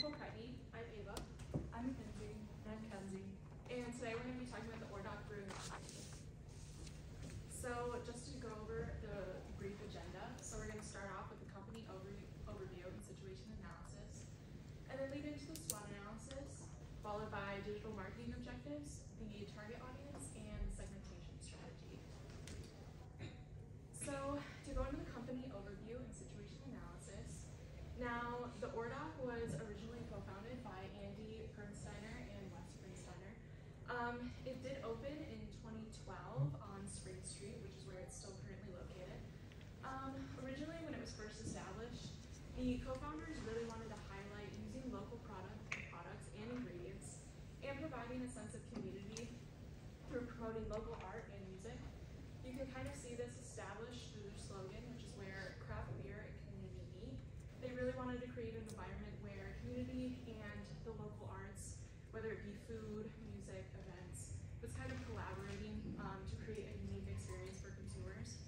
Nicole Cuddy. I'm Ava. I'm Mackenzie. I'm Kenzie. And today we're going to be talking about the Ore Dock Brewing Company. So just to go over the brief agenda, so we're going to start off with the company over, overview and situation analysis, and then lead into the SWOT analysis, followed by digital marketing objectives, the target audience, and segmentation strategy. So to go into the company overview and situation analysis, now the Ore Dock was originally Um, it did open in 2012 on Spring Street, which is where it's still currently located. Um, originally, when it was first established, the co-founders really wanted to highlight using local product, products and ingredients and providing a sense of community through promoting local art and music. You can kind of see this established through their slogan, which is where craft beer and community meet. They really wanted to create an environment where community and the local arts, whether it be food, was kind of collaborating um, to create a unique experience for consumers.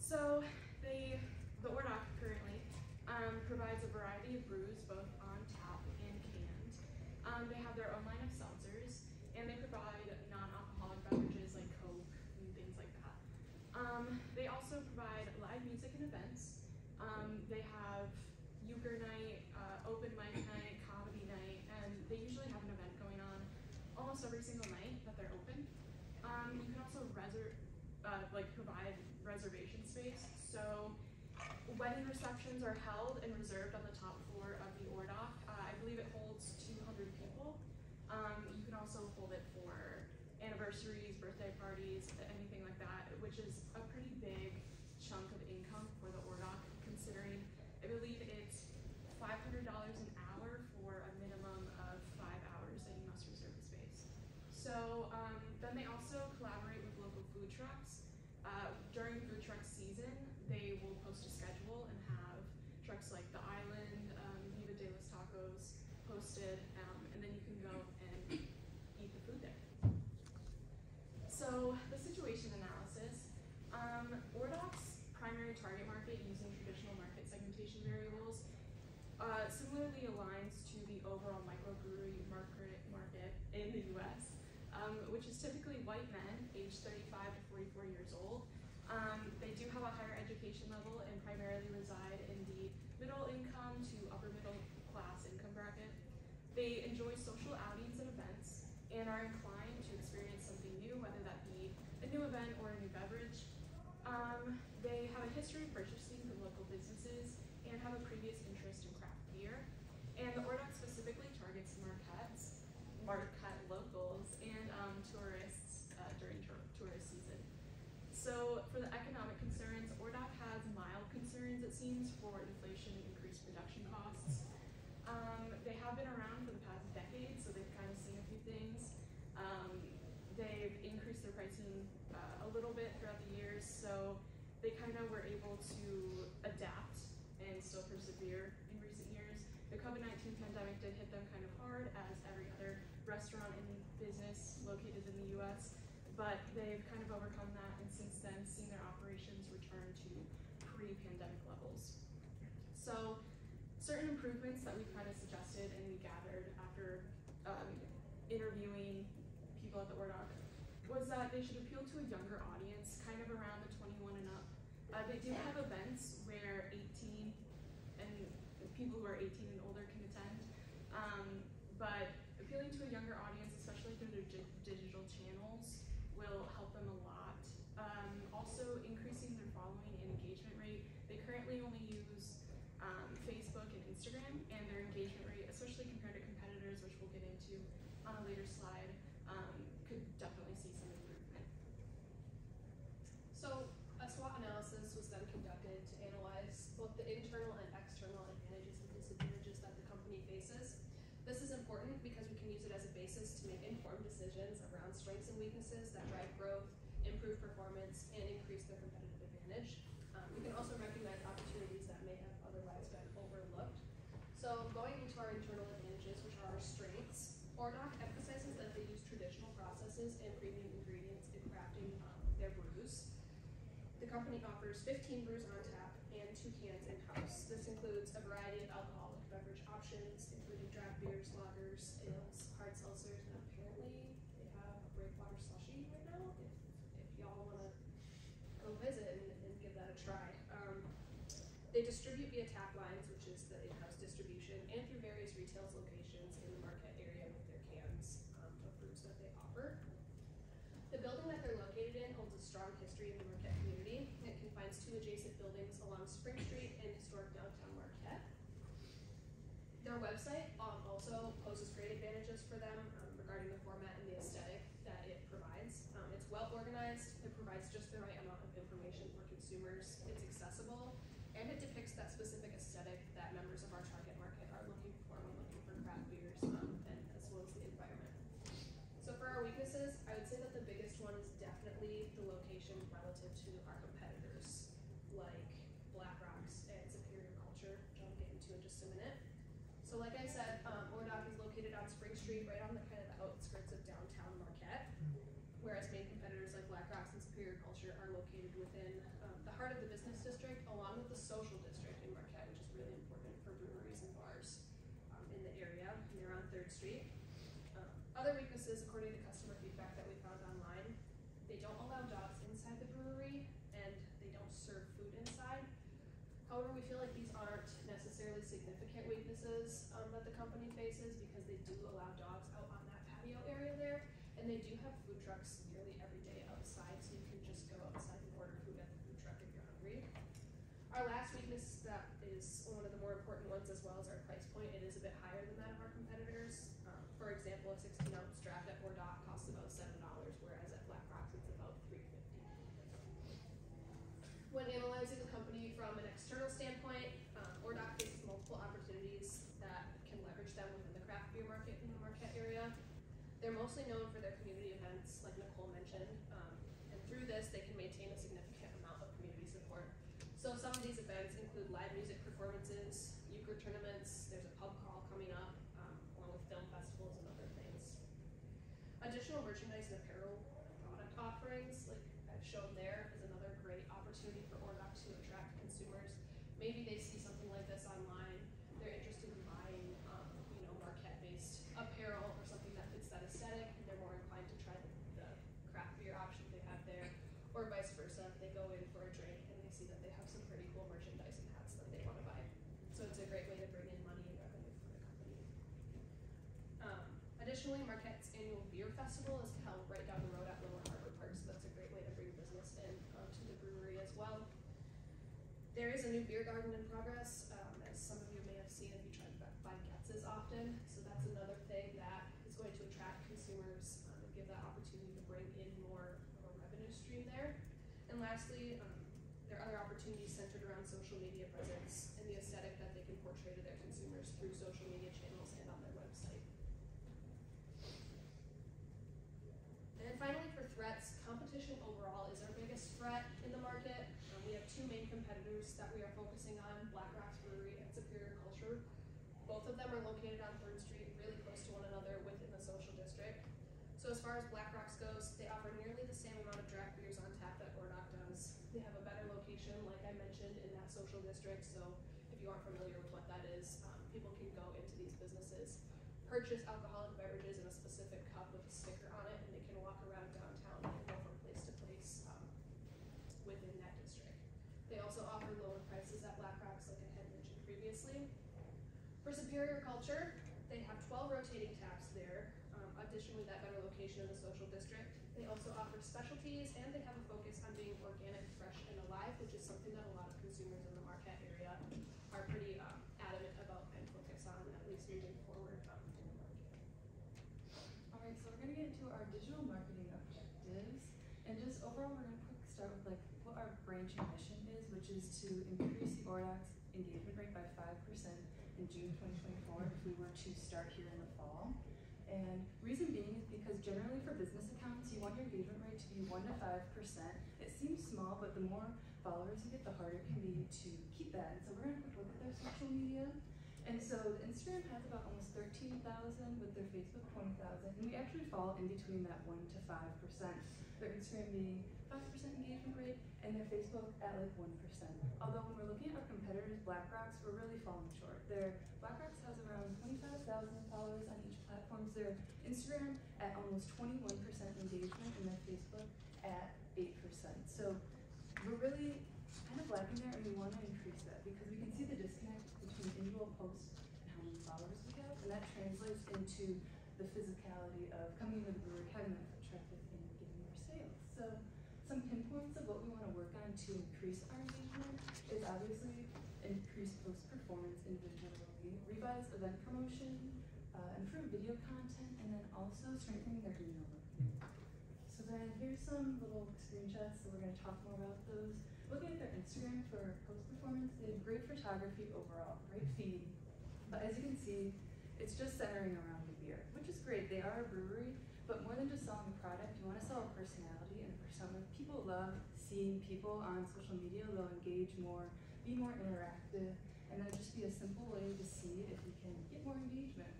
So they, the Ore Dock currently um, provides a variety of brews both on tap and canned. Um, they have their own line of seltzers and they provide non-alcoholic beverages like Coke and things like that. Um, they also provide live music and events. Um, they have euchre night, uh, open mic night, comedy night, and they usually have an event going on almost every single night. Um, you can also reserve, uh, like provide reservation space. So wedding receptions are held and reserved on the top floor of the Ore Dock. Uh, I believe it holds 200 people. Um, you can also hold it for anniversaries, birthday parties, anything like that, which is a pretty big chunk of income for the Ore Dock, considering I believe it's $500 an hour for a minimum of five hours that you must reserve the space. So um, then they also collaborate with local food trucks. Uh, during food truck season, they will post a schedule and have trucks like the Island, um, Viva de los Tacos posted, um, and then you can go and eat the food there. So the situation analysis, um, Ore Dock's primary target market using traditional market segmentation variables uh, similarly aligns to the overall microbrewery market, market in the US, um, which is typically white men aged 35 to 44 years old. Um, they do have a higher education level and primarily reside in the middle income to upper middle class income bracket. They enjoy social outings and events and are inclined to experience something new, whether that be a new event or a new beverage. Um, they have a history of purchasing businesses and have a previous interest in craft beer. And the Ore Dock specifically targets Marquettes, Marquette locals, and um, tourists uh, during tourist season. So for the economic concerns, Ore Dock has mild concerns, it seems, for inflation and increased production costs. Um, they have been around for the past decade, so they've kind of seen a few things. Um, they've increased their pricing uh, a little bit throughout the years, so they kind of were able to adapt still persevere in recent years. The COVID-19 pandemic did hit them kind of hard as every other restaurant and business located in the US, but they've kind of overcome that and since then seen their operations return to pre-pandemic levels. So certain improvements that we kind of suggested and we gathered after um, interviewing people at the Ore Dock was that they should appeal to a younger audience, kind of around the 21 and up. Uh, they do have events where 18 and people who are 18 and older can attend, um, but appealing to a younger audience, especially through their digital channels, will help them a lot. Um, also, increasing their following and engagement rate. They currently only use um, Facebook and Instagram, and their engagement rate, especially compared to competitors, which we'll get into on a later slide, um, could definitely see some improvement. So a SWOT analysis was then conducted to analyze both the internal and external advantages and disadvantages that faces. This is important because we can use it as a basis to make informed decisions around strengths and weaknesses that drive growth, improve performance, and increase their competitive advantage. Um, we can also recognize opportunities that may have otherwise been overlooked. So going into our internal advantages, which are our strengths, Ore Dock emphasizes that they use traditional processes and premium ingredients in crafting um, their brews. The company offers 15 brews on tap and two cans in-house. This includes a variety of alcoholic beverage options, including dry beers, lagers, ales, hard seltzers, and apparently they have a breakwater slushy right now. If, if y'all wanna go visit and, and give that a try. Um, they distribute via tap lines, which is the in-house distribution, and through various retail locations in the Marquette area with their cans um, of brews that they offer. The building that they're located in holds a strong history in the Marquette community. It confines two adjacent buildings along Spring Street in historic downtown. Their website um, also poses great advantages for them um, regarding the format and the aesthetic that it provides. Um, it's well organized, it provides just the right amount of information for consumers, it's accessible, and it depicts that specific aesthetic that members of our target market are looking for when looking for craft beers um, and as well as the environment. So for our weaknesses, I would say that the biggest one is definitely the location relative to our competitors, like Black Rocks and Superior Culture, which I'll get into in just a minute. So like I said, um, Ore Dock is located on Spring Street, right on the kind of the outskirts of downtown Marquette. Whereas main competitors like Black Rocks and Superior Culture are located within um, the heart of the business district, along with the social district in Marquette, which is really important for breweries and bars um, in the area. And they're on Third Street. Um, other weaknesses, according to customer feedback that we found online, they don't allow dogs inside the brewery and they don't serve food inside. However, we feel like these aren't necessarily significant weaknesses um, that the company faces because they do allow dogs out on that patio area there, and they do have food trucks nearly every day outside, so you can just go outside and order food at the food truck if you're hungry. Our last weakness that is one of the more important ones as well as our price point. It is a bit higher than that of our competitors. Um, for example, a 16 ounce draft at Ore Dock costs about seven dollars, whereas at Black Rocks it's about three fifty. When analyzing the company from an external standpoint, um, Ore Dock faces multiple opportunities that can leverage them within the craft beer market in the Marquette area. They're mostly known for their community events, like Nicole mentioned, um, and through this, they can maintain a significant amount of community support. So some of these events include live music performances, euchre tournaments, there's a pub crawl coming up, um, along with film festivals and other things. Additional merchandise and apparel product offerings, like I've shown there, is another great opportunity for Ore Dock to attract consumers. Maybe they see something like this online, they're interested in buying, um, you know, Marquette-based apparel or something that fits that aesthetic, and they're more inclined to try the, the craft beer options they have there. Or vice versa, if they go in for a drink and they see that they have some pretty cool merchandise and hats that they wanna buy. So it's a great way to bring in money and revenue for the company. Um, additionally, Marquette's annual festival is held right down the road at Lower Harbor Park, so that's a great way to bring business in um, to the brewery as well. There is a new beer garden in progress, um, as some of you may have seen if you try to bu- buy Getz's often. So that's another thing that is going to attract consumers um, and give that opportunity to bring in more of a revenue stream there. And lastly, um, there are other opportunities centered around social media presence and the aesthetic that they can portray to their consumers through social media channels and on their website. And then finally, for threats, competition overall is our biggest threat in the market. Um, we have two competitors that we are focusing on, Black Rocks Brewery and Superior Culture. Both of them are located on Third Street, really close to one another within the social district. So as far as Black Rocks goes, they offer nearly the same amount of draft beers on tap that Ore Dock does. They have a better location, like I mentioned, in that social district, so if you aren't familiar with what that is, um, people can go into these businesses, purchase alcoholic beverages in a specific cup with a sticker on it, and they can walk around downtown and go from place to place, um, within that district. They also offer lower prices at Black Rocks, like I had mentioned previously. For Superior Culture, they have twelve rotating taps there, um, additionally that better location in the social district. They also offer specialties and they have a focus on being organic, fresh, and alive, which is something that a lot of consumers in the Marquette area are pretty, um, adamant about and focus on, at least moving forward, um, in the market. Alright, so we're gonna get into our digital marketing objectives, and just overall, we're gonna quick start with like what our branching mission is, which is to increase the Ore Dock's engagement rate by five percent in June twenty twenty-four if we were to start here in the fall. And reason being is because generally for business accounts, you want your engagement rate to be one to five percent. It seems small, but the more followers you get, the harder it can be to keep that. And so we're gonna quick look at their social media. And so Instagram has about almost thirteen thousand, with their Facebook twenty thousand, and we actually fall in between that one to five percent. Their Instagram being five percent engagement rate, and their Facebook at like one percent. Although when we're looking at our competitors, Black Rocks, we're really falling short. Their Black Rocks has around twenty-five thousand followers on each platforms. Their Instagram at almost 21% engagement and their Facebook at 8%. So we're really kind of lacking there and we want to increase that because we can see the disconnect between individual posts and how many followers we have and that translates into the physicality of coming into the brewery, having that traffic and getting more sales. So of what we want to work on to increase our engagement is obviously increase post performance individually, revise event promotion, uh, improve video content, and then also strengthening their email marketing. So then here's some little screenshots, so we're going to talk more about those. Looking at their Instagram for post performance, they have great photography overall, great feed. But as you can see, it's just centering around the beer, which is great. They are a brewery, but more than just selling a product, you want to sell a personality People love seeing people on social media, they'll engage more, be more interactive, and then just be a simple way to see if we can get more engagement.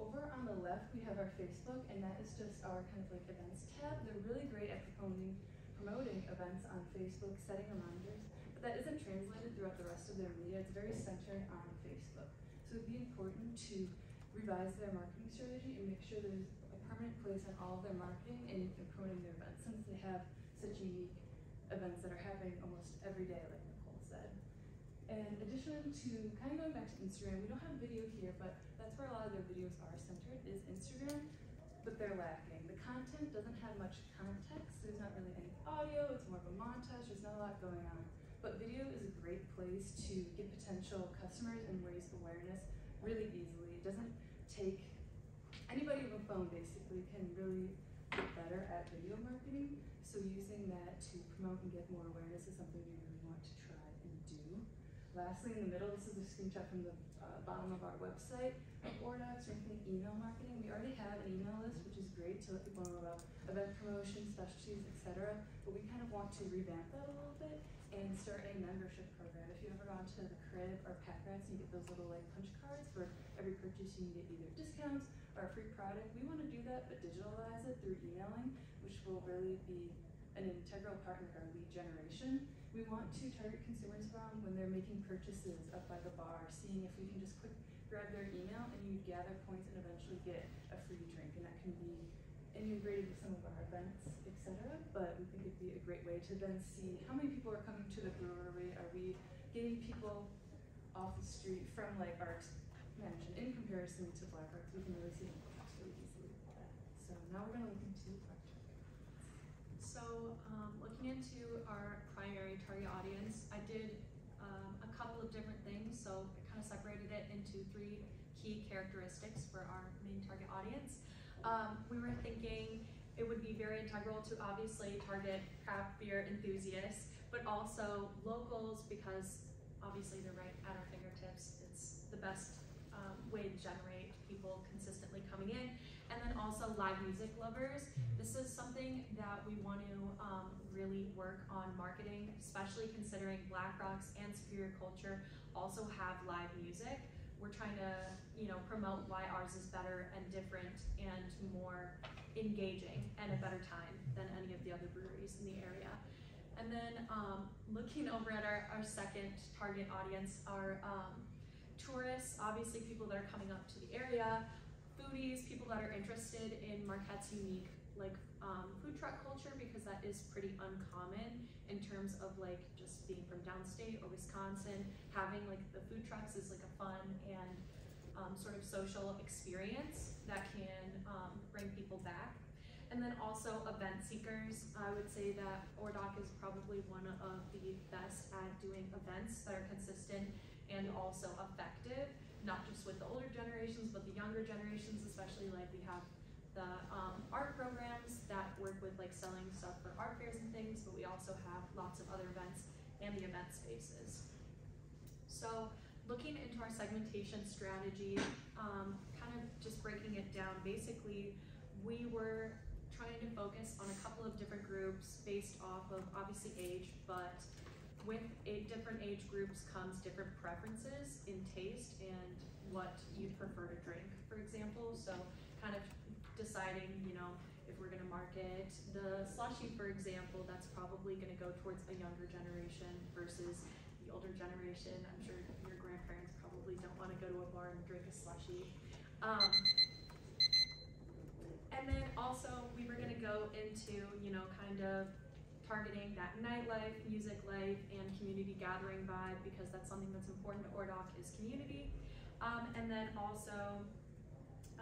Over on the left, we have our Facebook, and that is just our kind of like events tab. They're really great at promoting promoting events on Facebook, setting reminders, but that isn't translated throughout the rest of their media. It's very centered on Facebook. So it'd be important to revise their marketing strategy and make sure there's permanent place on all of their marketing and promoting their events since they have such unique events that are happening almost every day, like Nicole said. And in addition to kind of going back to Instagram, we don't have video here, but that's where a lot of their videos are centered is Instagram, but they're lacking. The content doesn't have much context. There's not really any audio. It's more of a montage. There's not a lot going on. But video is a great place to get potential customers and raise awareness really easily. It doesn't take anybody with a phone basically can really get better at video marketing. So using that to promote and get more awareness is something we really want to try and do. Lastly, in the middle, this is a screenshot from the uh, bottom of our website of Ore Dock strengthening email marketing. We already have an email list, which is great to let people know about event promotions, specialties, etc. But we kind of want to revamp that a little bit and start a membership program. If you've ever gone to the crib or pack rats and you get those little like punch cards can get either discounts or a free product, we want to do that but digitalize it through emailing, which will really be an integral part in our lead generation. We want to target consumers from when they're making purchases up by the bar, seeing if we can just quick grab their email and you gather points and eventually get a free drink. And that can be integrated with some of our events, etc. But we think it'd be a great way to then see how many people are coming to the brewery. Are we getting people off the street from like Mansion in comparison to Black Rocks? We can really see them really easily with that. So now we're gonna look into our so, um, looking into our primary target audience, I did um, a couple of different things. So, I kind of separated it into three key characteristics for our main target audience. Um, we were thinking it would be very integral to obviously target craft beer enthusiasts, but also locals because obviously they're right at our fingertips. It's the best way to generate people consistently coming in and then also live music lovers. This is something that we want to um, really work on marketing, especially considering Black Rocks and Superior Culture also have live music. We're trying to, you know, promote why ours is better and different and more engaging and a better time than any of the other breweries in the area. And then um, looking over at our, our second target audience our um, tourists, obviously people that are coming up to the area, foodies, people that are interested in Marquette's unique like um, food truck culture because that is pretty uncommon in terms of like just being from downstate or Wisconsin. Having like the food trucks is like a fun and um, sort of social experience that can um, bring people back. And then also event seekers. I would say that Ore Dock is probably one of the best at doing events that are consistent and also effective not just with the older generations, but the younger generations, especially like we have the um, art programs that work with like selling stuff for art fairs and things, but we also have lots of other events and the event spaces. So looking into our segmentation strategy, um, kind of just breaking it down, basically we were trying to focus on a couple of different groups based off of obviously age, but with eight different age groups comes different preferences in taste and what you'd prefer to drink, for example. So kind of deciding, you know, if we're gonna market the slushy, for example, that's probably gonna go towards a younger generation versus the older generation. I'm sure your grandparents probably don't wanna go to a bar and drink a slushy. Um, and then also we were gonna go into, you know, kind of targeting that nightlife, music life, and community gathering vibe because that's something that's important to Ore Dock is community. Um, and then also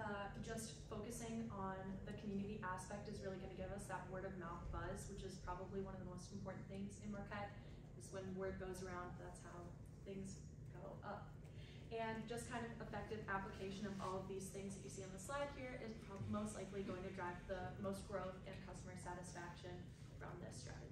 uh, just focusing on the community aspect is really going to give us that word of mouth buzz, which is probably one of the most important things in Marquette. Is when word goes around, that's how things go up. And just kind of effective application of all of these things that you see on the slide here is most likely going to drive the most growth and customer satisfaction from this strategy.